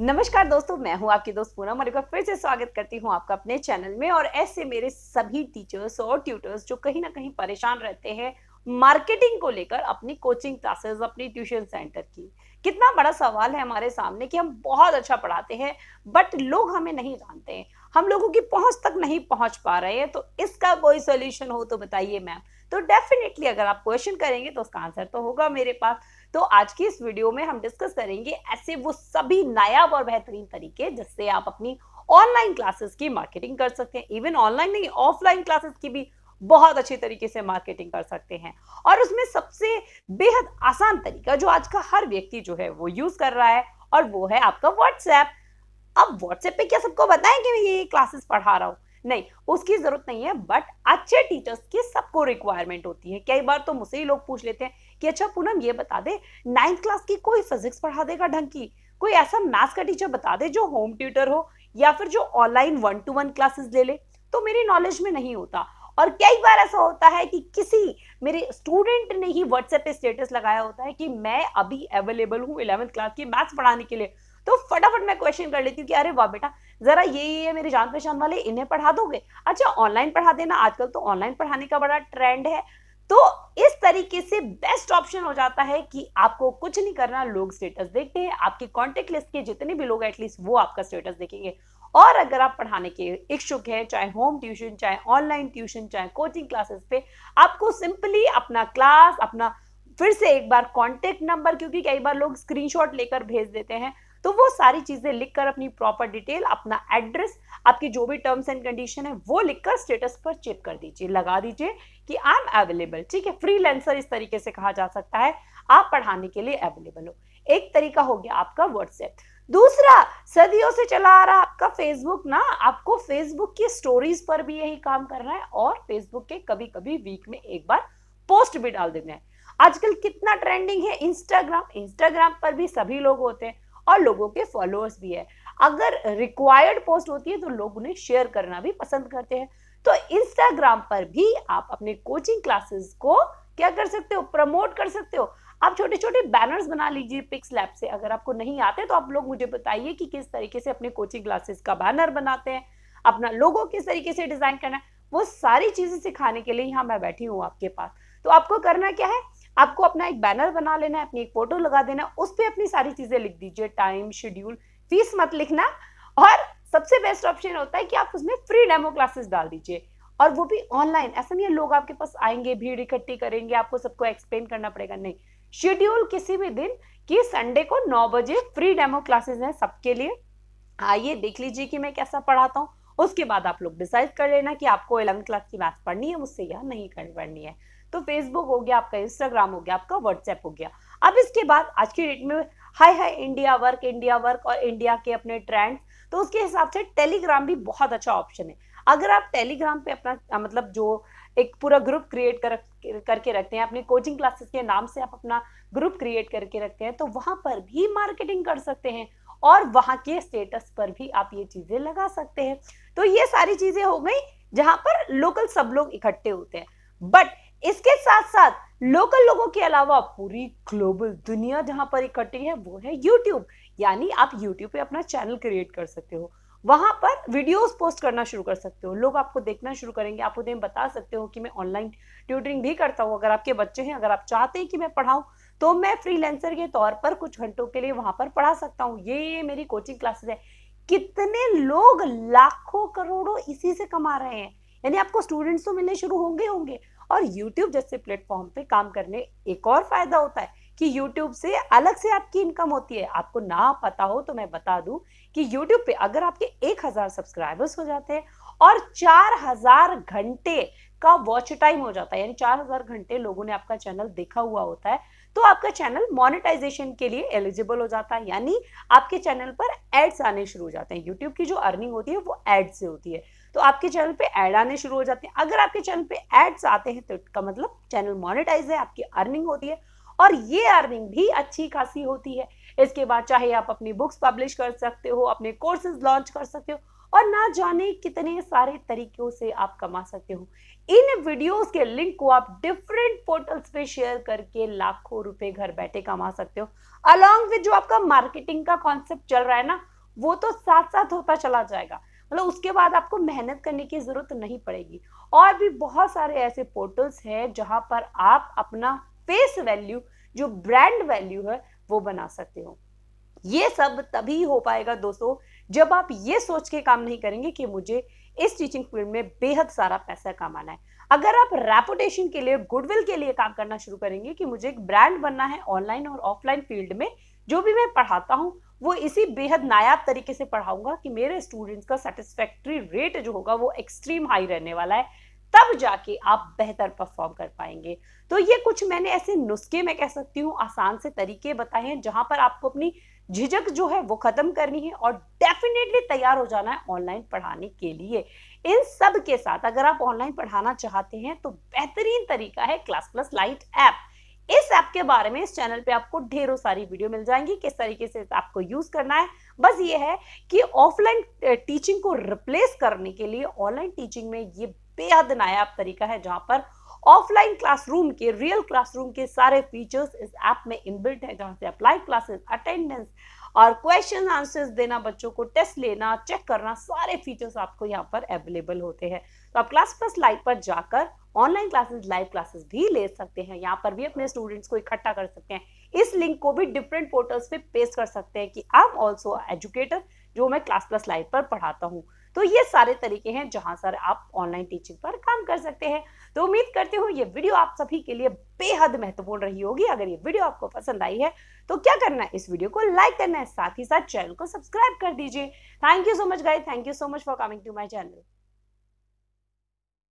नमस्कार दोस्तों, मैं हूँ आपकी दोस्त पूनम और एक बार फिर से स्वागत करती हूँ आपका अपने चैनल में। और ऐसे मेरे सभी टीचर्स और ट्यूटर्स जो कहीं ना कहीं परेशान रहते हैं मार्केटिंग को लेकर अपनी कोचिंग क्लासेस अपनी ट्यूशन सेंटर की। कितना बड़ा सवाल है हमारे सामने कि हम बहुत अच्छा पढ़ाते हैं बट लोग हमें नहीं जानते। हैं हम लोगों की पहुँच तक नहीं पहुँच पा रहे हैं तो इसका कोई सोल्यूशन हो तो बताइए मैम तो डेफिनेटली अगर आप क्वेश्चन करेंगे तो उसका आंसर तो होगा मेरे पास। तो आज की इस वीडियो में हम डिस्कस करेंगे ऐसे वो सभी नायाब और बेहतरीन तरीके जिससे आप अपनी ऑनलाइन क्लासेस की मार्केटिंग कर सकते हैं। इवन ऑनलाइन नहीं ऑफलाइन क्लासेस की भी बहुत अच्छी तरीके से मार्केटिंग कर सकते हैं। और उसमें सबसे बेहद आसान तरीका जो आज का हर व्यक्ति जो है वो यूज़ कर रहा है और वो है आपका व्हाट्सएप अब व्हाट्सएप पे क्या सबको बताएँ कि मैं ये क्लासेस पढ़ा रहा हूँ? नहीं, उसकी ज़रूरत नहीं है बट अच्छे टीचर्स की सबको रिक्वायरमेंट होती है। कई बार तो मुझसे ही लोग पूछ लेते हैं कि अच्छा पूनम, ये बता दे नाइन्थ क्लास की कोई फिजिक्स पढ़ा देगा ढंग की? कोई ऐसा मैथ्स का टीचर बता दे जो होम ट्यूटर हो या फिर जो online one to one classes ले ले? तो मेरी नॉलेज में नहीं होता। और कई बार ऐसा होता है कि किसी, मेरे स्टूडेंट ने ही व्हाट्सएप पे स्टेटस लगाया होता है कि मैं अभी अवेलेबल हूँ इलेवेंथ क्लास की मैथ्स पढ़ाने के लिए। तो फटाफट मैं क्वेश्चन कर लेती हूँ कि, अरे वाह बेटा जरा ये ये मेरे जान पहचान वाले इन्हें पढ़ा दोगे? अच्छा ऑनलाइन पढ़ा देना। आजकल तो ऑनलाइन पढ़ाने का बड़ा ट्रेंड है। तो इस तरीके से बेस्ट ऑप्शन हो जाता है कि आपको कुछ नहीं करना, लोग स्टेटस देखते हैं। आपके कॉन्टेक्ट लिस्ट के जितने भी लोग एटलीस्ट वो आपका स्टेटस देखेंगे। और अगर आप पढ़ाने के इच्छुक हैं, चाहे होम ट्यूशन चाहे ऑनलाइन ट्यूशन चाहे कोचिंग क्लासेस पे, आपको सिंपली अपना क्लास अपना फिर से एक बार कॉन्टेक्ट नंबर क्योंकि कई बार लोग स्क्रीनशॉट लेकर भेज देते हैं। तो वो सारी चीज़ें लिखकर अपनी प्रॉपर डिटेल अपना एड्रेस आपकी जो भी टर्म्स एंड कंडीशन है, वो लिखकर स्टेटस पर चेक कर दीजिए, लगा दीजिए कि आई एम अवेलेबल ठीक है? फ्रीलांसर इस तरीके से कहा जा सकता है, आप पढ़ाने के लिए अवेलेबल हो। एक तरीका हो गया आपका व्हाट्सएप दूसरा, सदियों से चला आ रहा आपका फेसबुक ना, आपको फेसबुक की स्टोरीज पर भी यही काम करना है और फेसबुक के कभी कभी वीक में एक बार पोस्ट भी डाल देना है। आजकल कितना ट्रेंडिंग है इंस्टाग्राम इंस्टाग्राम पर भी सभी लोग होते हैं। और लोगों के फॉलोअर्स भी है। अगर रिक्वायर्ड पोस्ट होती है तो लोग उन्हें शेयर करना भी पसंद करते हैं। तो इंस्टाग्राम पर भी आप अपने कोचिंग क्लासेस को क्या कर सकते हो? प्रमोट कर सकते हो। आप छोटे छोटे बैनर्स बना लीजिए पिक्स लैब से। अगर आपको नहीं आते तो आप लोग मुझे बताइए कि किस तरीके से अपने कोचिंग क्लासेस का बैनर बनाते हैं, अपना लोगो किस तरीके से डिज़ाइन करना है। वो सारी चीज़ें सिखाने के लिए यहाँ मैं बैठी हूँ आपके पास। तो आपको करना क्या है? आपको अपना एक बैनर बना लेना है, अपनी एक फ़ोटो लगा देना उस पर अपनी सारी चीज़ें लिख दीजिए टाइम शेड्यूल फ़ीस मत लिखना। और सबसे बेस्ट ऑप्शन होता है कि आप उसमें फ्री डेमो क्लासेस डाल दीजिए। और वो भी ऑनलाइन ऐसा नहीं है, लोग आपके पास आएँगे, भीड़ इकट्ठी करेंगे, आपको सबको एक्सप्लेन करना पड़ेगा। नहीं शेड्यूल किसी भी दिन कि संडे को नौ बजे फ्री डेमो क्लासेस हैं सबके लिए। आइए, देख लीजिए कि मैं कैसा पढ़ाता हूँ। उसके बाद आप लोग डिसाइड कर लेना कि आपको इलेवन क्लास की मैथ पढ़नी है, मुझसे या नहीं कर पढ़नी है। तो फेसबुक हो गया, आपका इंस्टाग्राम हो गया, आपका व्हाट्सएप हो गया। अब इसके बाद आज की डेट में high high India work India work और इंडिया के अपने ट्रेंड तो उसके हिसाब से टेलीग्राम भी बहुत अच्छा ऑप्शन है। अगर आप टेलीग्राम पे अपना मतलब जो एक पूरा ग्रुप क्रिएट कर, करके रखते हैं, अपनी कोचिंग क्लासेस के नाम से आप अपना ग्रुप क्रिएट करके रखते हैं तो वहाँ पर भी मार्केटिंग कर सकते हैं और वहाँ के स्टेटस पर भी आप ये चीज़ें लगा सकते हैं। तो ये सारी चीज़ें हो गई, जहाँ पर लोकल सब लोग इकट्ठे होते हैं। बट इसके साथ साथ लोकल लोगों के अलावा पूरी ग्लोबल दुनिया जहाँ पर इकट्ठी है, वो है यूट्यूब यानी आप यूट्यूब पे अपना चैनल क्रिएट कर सकते हो। वहाँ पर वीडियोस पोस्ट करना शुरू कर सकते हो। लोग आपको देखना शुरू करेंगे, आप उन्हें बता सकते हो कि मैं ऑनलाइन ट्यूटरिंग भी करता हूँ। अगर आपके बच्चे हैं, अगर आप चाहते हैं कि मैं पढ़ाऊँ तो मैं फ्रीलेंसर के तौर पर कुछ घंटों के लिए वहाँ पर पढ़ा सकता हूँ। ये मेरी कोचिंग क्लासेस है। कितने लोग लाखों करोड़ों इसी से कमा रहे हैं। यानी आपको स्टूडेंट्स तो मिलने शुरू होंगे होंगे और YouTube जैसे प्लेटफॉर्म पे काम करने एक और फ़ायदा होता है कि YouTube से अलग से आपकी इनकम होती है। आपको ना पता हो तो मैं बता दूँ कि YouTube पे अगर आपके 1000 सब्सक्राइबर्स हो जाते हैं और 4000 घंटे का वॉच टाइम हो जाता है, यानी 4000 घंटे लोगों ने आपका चैनल देखा हुआ होता है तो आपका चैनल मोनेटाइजेशन के लिए एलिजिबल हो जाता है। यानी आपके चैनल पर एड्स आने शुरू हो जाते हैं। यूट्यूब की जो अर्निंग होती है वो एड से होती है। तो आपके चैनल पे ऐड आने शुरू हो जाते हैं। अगर आपके चैनल पे एड्स आते हैं तो इसका मतलब चैनल मोनेटाइज है, आपकी अर्निंग होती है और ये अर्निंग भी अच्छी खासी होती है। इसके बाद चाहे आप अपनी बुक्स पब्लिश कर सकते हो, अपने कोर्सेज लॉन्च कर सकते हो और ना जाने कितने सारे तरीकों से आप कमा सकते हो। इन वीडियोस के लिंक को आप डिफरेंट पोर्टल्स पे शेयर करके लाखों रुपए घर बैठे कमा सकते हो। अलॉन्ग विद जो आपका मार्केटिंग का कॉन्सेप्ट चल रहा है ना, वो तो साथ साथ होता चला जाएगा। मतलब उसके बाद आपको मेहनत करने की ज़रूरत नहीं पड़ेगी। और भी बहुत सारे ऐसे पोर्टल्स हैं जहाँ पर आप अपना फेस वैल्यू जो ब्रांड वैल्यू है, वो बना सकते हो। ये सब तभी हो पाएगा दोस्तों, जब आप ये सोच के काम नहीं करेंगे कि मुझे इस टीचिंग फ़ील्ड में बेहद सारा पैसा कमाना है। अगर आप रेपुटेशन के लिए गुडविल के लिए काम करना शुरू करेंगे कि मुझे एक ब्रांड बनना है ऑनलाइन और ऑफलाइन फ़ील्ड में, जो भी मैं पढ़ाता हूँ वो इसी बेहद नायाब तरीके से पढ़ाऊँगा कि मेरे स्टूडेंट्स का सेटिस्फैक्ट्री रेट जो होगा वो एक्सट्रीम हाई रहने वाला है। तब जाके आप बेहतर परफॉर्म कर पाएँगे। तो ये कुछ मैंने ऐसे नुस्खे मैं कह सकती हूँ, आसान से तरीके बताए हैं, जहाँ पर आपको अपनी झिझक जो है वो खत्म करनी है और डेफिनेटली तैयार हो जाना है ऑनलाइन पढ़ाने के लिए। इन सब के साथ अगर आप ऑनलाइन पढ़ाना चाहते हैं तो बेहतरीन तरीका है क्लास प्लस लाइट ऐप इस ऐप के बारे में इस चैनल पे आपको ढेरों सारी वीडियो मिल जाएँगी, किस तरीके से आपको यूज़ करना है। बस ये है कि ऑफलाइन टीचिंग को रिप्लेस करने के लिए ऑनलाइन टीचिंग में ये बेहद नायाब तरीका है, जहाँ पर ऑफलाइन क्लासरूम के, रियल क्लासरूम के सारे फीचर्स इस ऐप में इनबिल्ट है, जहाँ से अप्लाई क्लासेस, अटेंडेंस और क्वेश्चन आंसर्स देना, बच्चों को टेस्ट लेना, चेक करना, सारे फीचर्स आपको यहाँ पर अवेलेबल होते हैं। तो आप क्लास प्लस लाइव पर जाकर ऑनलाइन क्लासेस लाइव क्लासेस भी ले सकते हैं। यहाँ पर भी अपने स्टूडेंट्स को इकट्ठा कर सकते हैं। इस लिंक को भी डिफरेंट पोर्टल्स पे पेस्ट कर सकते हैं कि आई एम ऑल्सो एजुकेटर जो मैं क्लास प्लस लाइव पर पढ़ाता हूँ। तो ये सारे तरीके हैं जहाँ सर आप ऑनलाइन टीचिंग पर काम कर सकते हैं। तो उम्मीद करती हूँ ये वीडियो आप सभी के लिए बेहद महत्वपूर्ण रही होगी। अगर ये वीडियो आपको पसंद आई है तो क्या करना है? इस वीडियो को लाइक करना है। साथ ही साथ चैनल को सब्सक्राइब कर दीजिए। Thank you so much guys thank you so much for coming to my channel